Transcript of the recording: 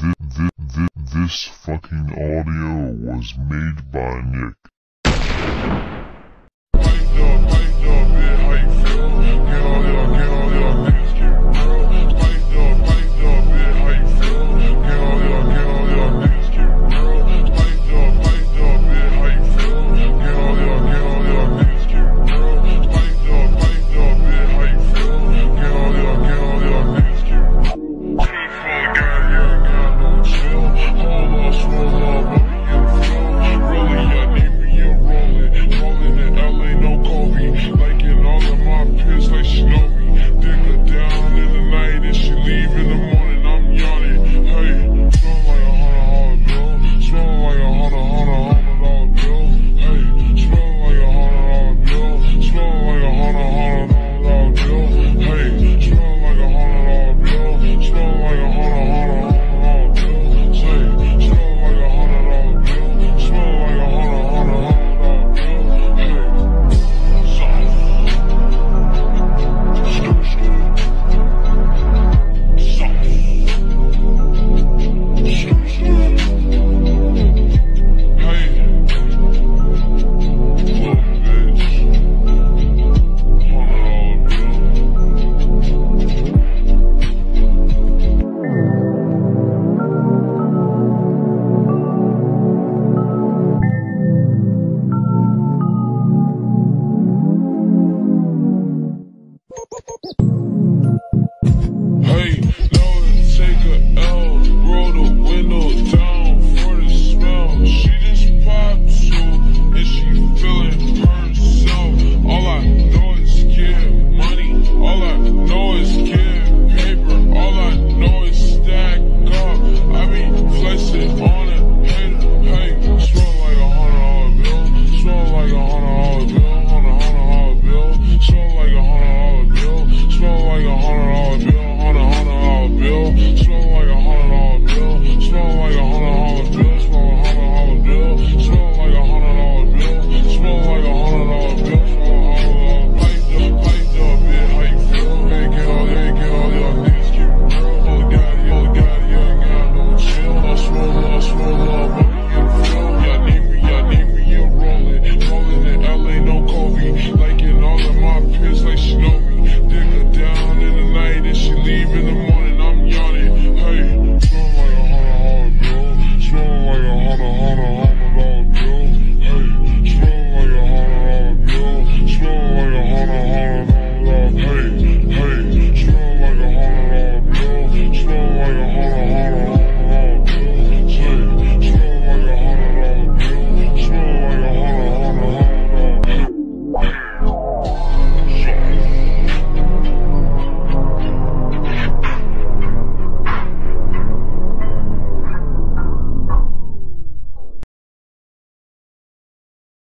Th th th this fucking audio was made by Nick.